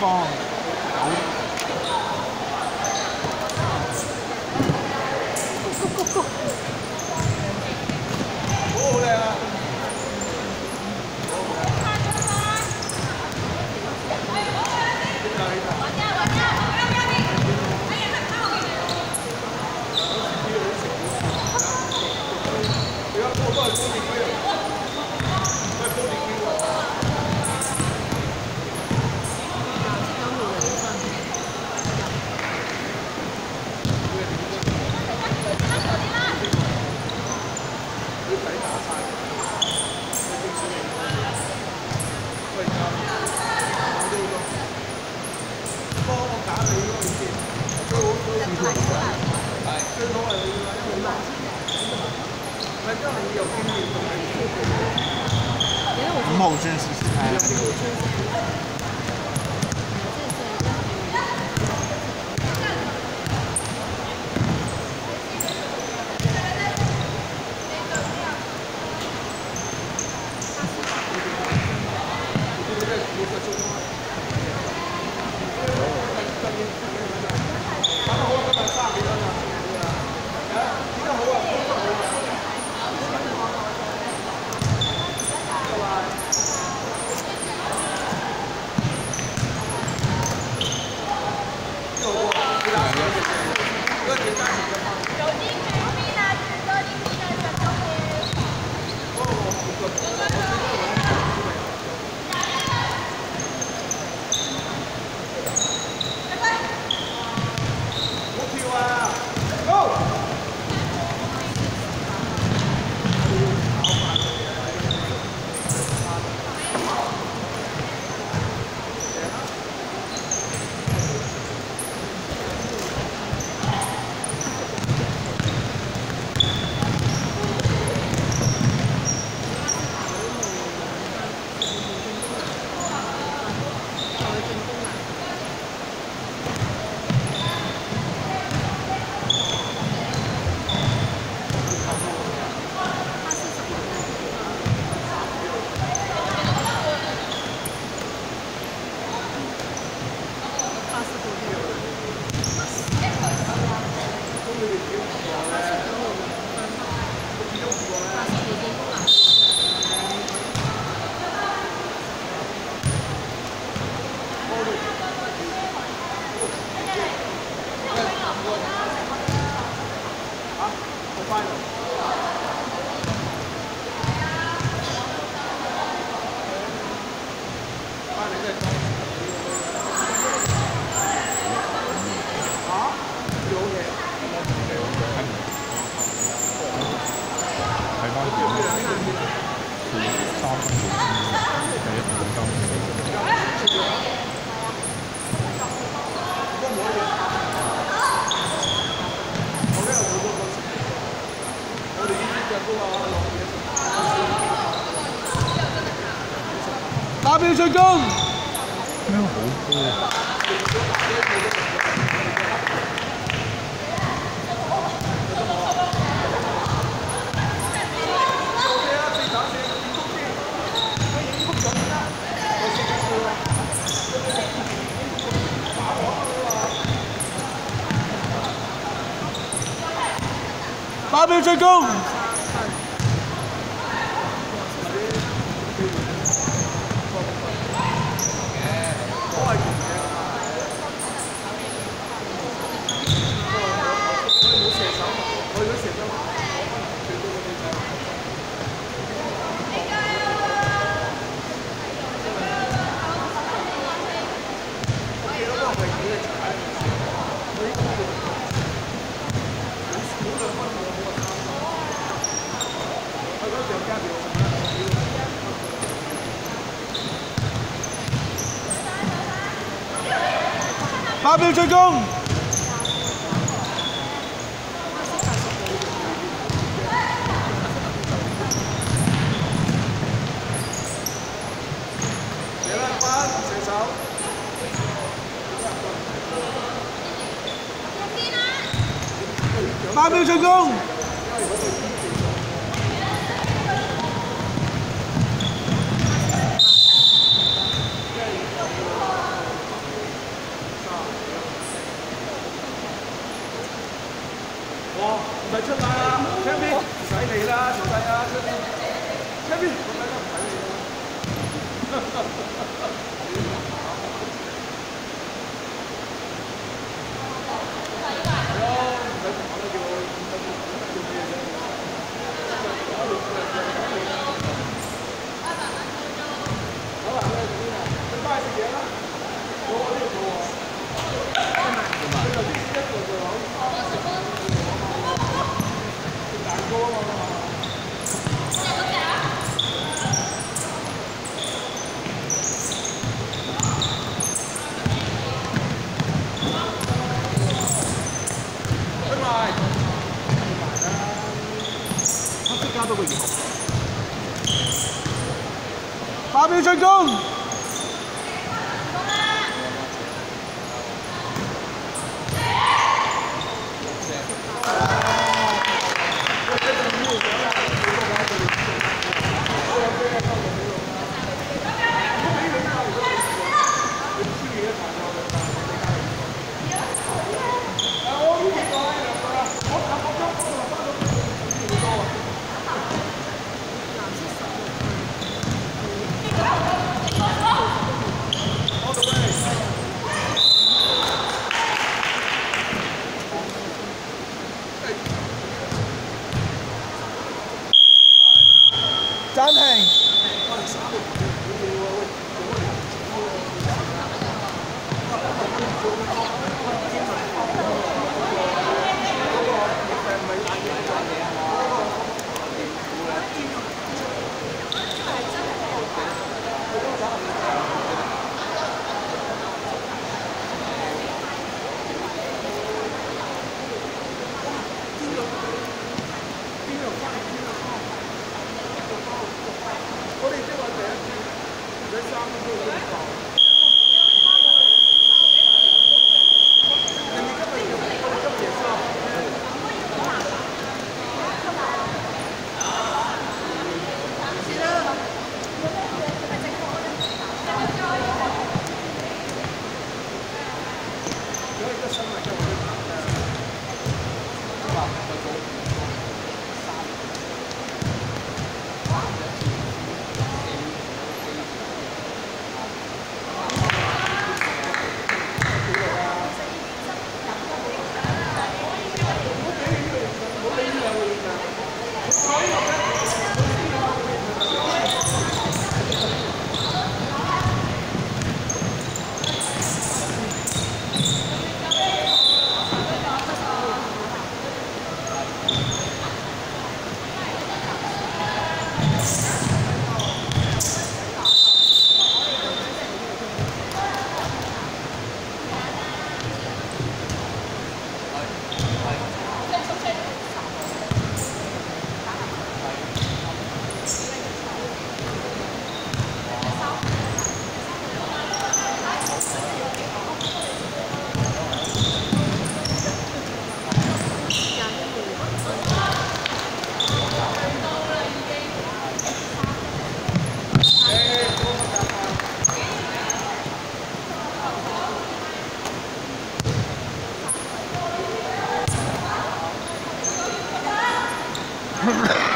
Bong. 五毛券试试看。进攻。咩好波？打表进攻。 打表進攻。打表進攻。唔出賣啦，出邊唔使你啦，老細啊，出邊出邊咁鬼得唔使你，秒進攻！Ha ha ha!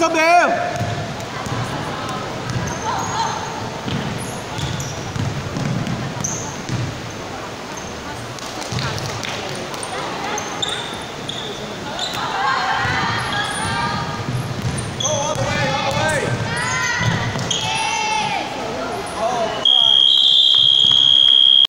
Isabel!